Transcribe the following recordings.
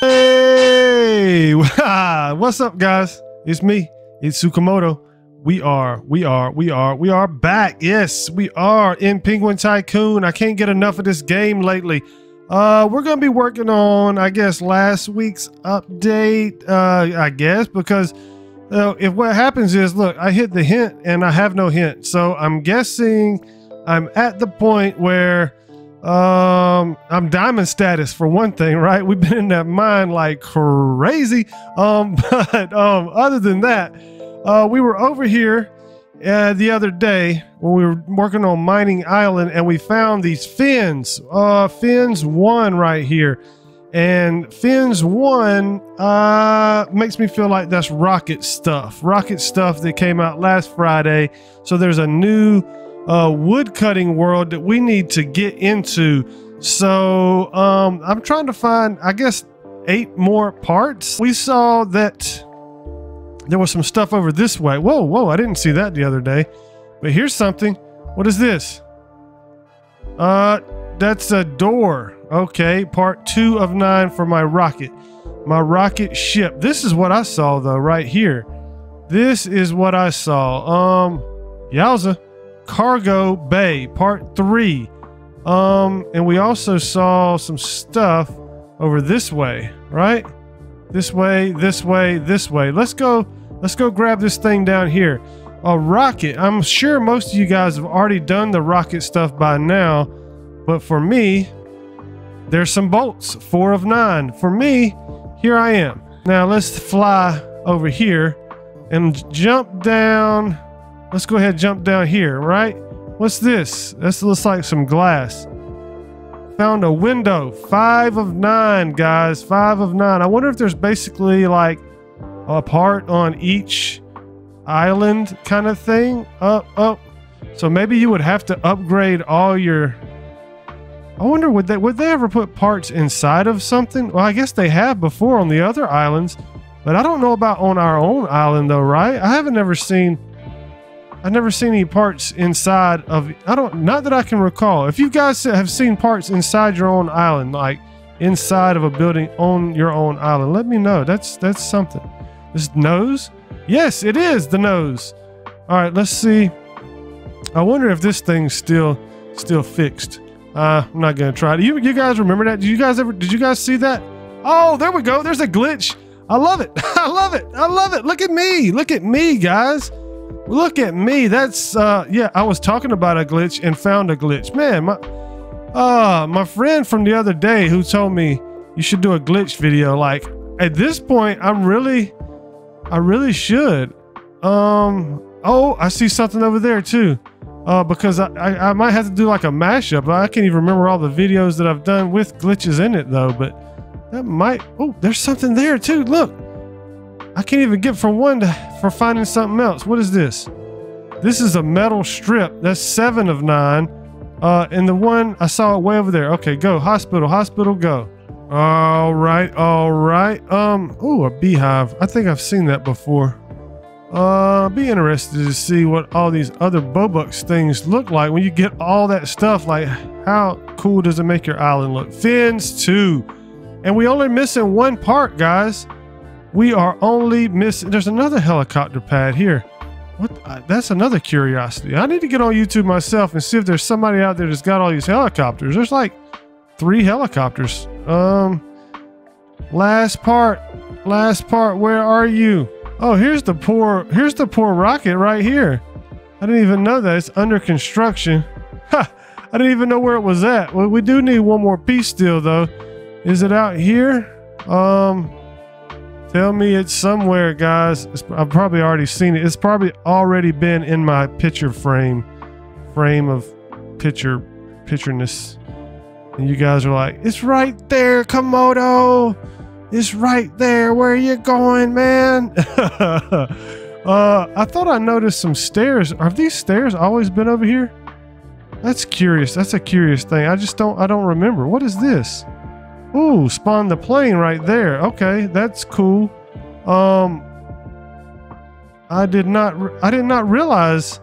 Hey, what's up, guys? It's me. Itsu Komodo. We are, we are, we are, we are back. Yes, we are in Penguin Tycoon. I can't get enough of this game lately. Uh, we're gonna be working on, I guess, last week's update. Uh, I guess because uh, if what happens is, look, I hit the hint and I have no hint, so I'm guessing I'm at the point where um, I'm diamond status for one thing, right? We've been in that mine like crazy. Um, but um, other than that, uh, we were over here uh, the other day when we were working on Mining Island, and we found these fins. Uh, fins one right here, and fins one uh makes me feel like that's rocket stuff. Rocket stuff that came out last Friday. So there's a new uh, wood cutting world that we need to get into. So um, I'm trying to find, I guess, eight more parts. We saw that there was some stuff over this way. Whoa, whoa, I didn't see that the other day. But here's something. What is this? Uh, that's a door. Okay, part two of nine for my rocket. My rocket ship. This is what I saw though, right here. This is what I saw. Um, yowza. Cargo Bay, part three. Um, and we also saw some stuff over this way, right? This way, this way, this way. Let's go. Let's go grab this thing down here. A rocket. I'm sure most of you guys have already done the rocket stuff by now, but for me, there's some bolts. Four of nine. For me, here I am. Now let's fly over here and jump down Let's go ahead and jump down here, right? What's this? This looks like some glass. Found a window. Five of nine, guys. Five of nine. I wonder if there's basically like a part on each island kind of thing. Up, up. So maybe you would have to upgrade all your. I wonder would they would they ever put parts inside of something? Well, I guess they have before on the other islands, but I don't know about on our own island though, right? I haven't ever seen I've never seen any parts inside of I don't not that I can recall. If you guys have seen parts inside your own island, like inside of a building on your own island, let me know. That's that's something. This nose? Yes, it is the nose. All right, let's see. I wonder if this thing's still still fixed. Uh, I'm not gonna try it. You you guys remember that? Did you guys ever did you guys see that? Oh, there we go. There's a glitch. I love it. I love it. I love it. Look at me. Look at me, guys. Look at me. That's uh yeah, I was talking about a glitch and found a glitch. Man, my uh my friend from the other day who told me you should do a glitch video like at this point I'm really I really should. Um oh, I see something over there too. Uh because I, I, I might have to do like a mashup. I can't even remember all the videos that I've done with glitches in it though, but that might oh, there's something there too. Look. I can't even get from one to, for finding something else. What is this? This is a metal strip. That's seven of nine. Uh, and the one I saw it way over there. Okay, go. Hospital, hospital, go. All right, all right. Um, oh, a beehive. I think I've seen that before. Uh, be interested to see what all these other Robux things look like when you get all that stuff. Like, how cool does it make your island look? Fins too. And we only missing one part, guys. We are only missing. There's another helicopter pad here. What? That's another curiosity. I need to get on YouTube myself and see if there's somebody out there that's got all these helicopters. There's like three helicopters. Um, last part. Last part. Where are you? Oh, here's the poor. Here's the poor rocket right here. I didn't even know that it's under construction. Ha! I didn't even know where it was at. Well, we do need one more piece still, though. Is it out here? Um, Tell me it's somewhere, guys. It's, I've probably already seen it. It's probably already been in my picture frame, frame of picture, pictureness. And you guys are like, it's right there, Komodo. It's right there. Where are you going, man? uh, I thought I noticed some stairs. Have these stairs always been over here? That's curious. That's a curious thing. I just don't. I don't remember. What is this? Ooh, spawn the plane right there. Okay, that's cool. Um, I did not. I did not realize.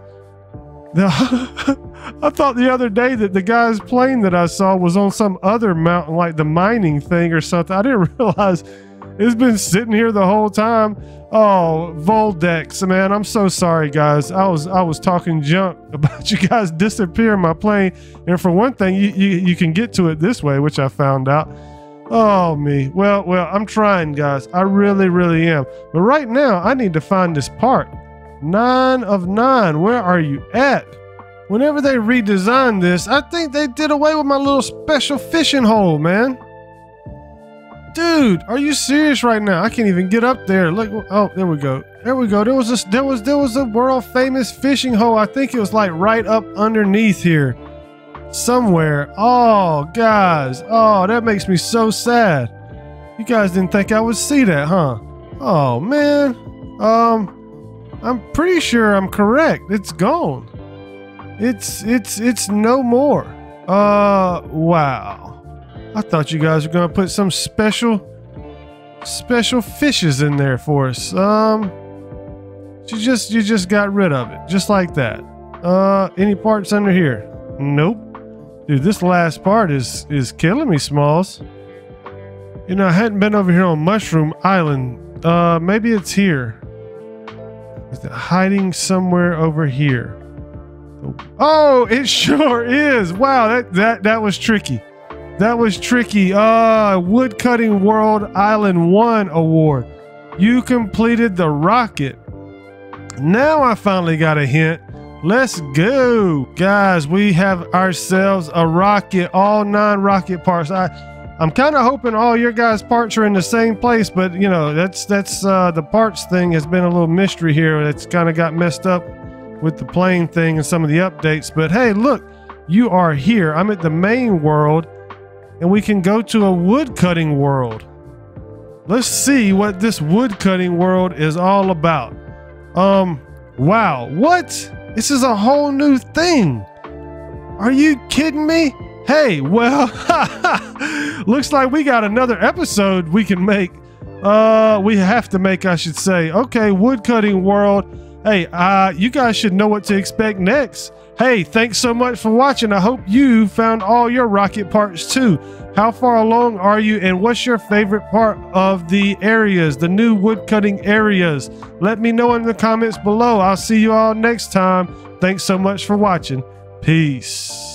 I thought the other day that the guy's plane that I saw was on some other mountain, like the mining thing or something. I didn't realize it's been sitting here the whole time. Oh, Voldex, man, I'm so sorry, guys. I was I was talking junk about you guys disappearing my plane, and for one thing, you, you you can get to it this way, which I found out. Oh me. Well, well, I'm trying, guys. I really, really am. But right now, I need to find this part. Nine of nine. Where are you at? Whenever they redesigned this, I think they did away with my little special fishing hole, man. Dude, are you serious right now? I can't even get up there. Look, oh, there we go. There we go. There was a there was there was a world famous fishing hole. I think it was like right up underneath here somewhere. Oh, guys. Oh, that makes me so sad. You guys didn't think I would see that, huh? Oh, man. Um, I'm pretty sure I'm correct. It's gone. It's, it's, it's no more. Uh, wow. I thought you guys were going to put some special, special fishes in there for us. Um, you just, you just got rid of it. Just like that. Uh, any parts under here? Nope. Dude, this last part is is killing me, Smalls. You know, I hadn't been over here on Mushroom Island. Uh, maybe it's here. Is it hiding somewhere over here? Oh, it sure is. Wow, that that that was tricky. That was tricky. Uh, Woodcutting World Island 1 award. You completed the rocket. Now I finally got a hint Let's go. Guys, we have ourselves a rocket, all nine rocket parts. I I'm kind of hoping all your guys' parts are in the same place, but you know, that's that's uh the parts thing has been a little mystery here. It's kind of got messed up with the plane thing and some of the updates. But hey, look, you are here. I'm at the main world, and we can go to a wood cutting world. Let's see what this wood cutting world is all about. Um, wow, what? This is a whole new thing. Are you kidding me? Hey, well, looks like we got another episode we can make. Uh, we have to make, I should say. Okay, woodcutting world. Hey, uh, you guys should know what to expect next. Hey, thanks so much for watching. I hope you found all your rocket parts too. How far along are you and what's your favorite part of the areas, the new woodcutting areas? Let me know in the comments below. I'll see you all next time. Thanks so much for watching. Peace.